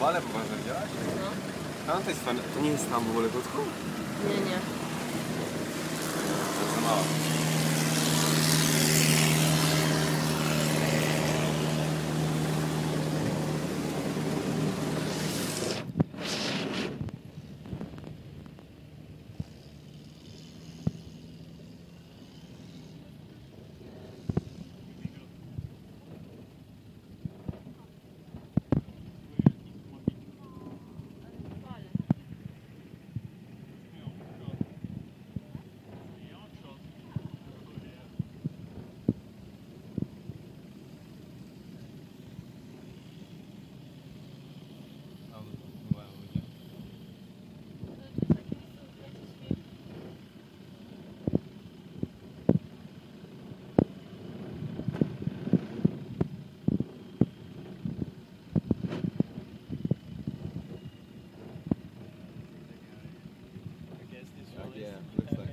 Wale poważne widziałaś? No. Tam to jest. To nie jest tam w ogóle krótko? Nie, nie. To jest yeah, looks like.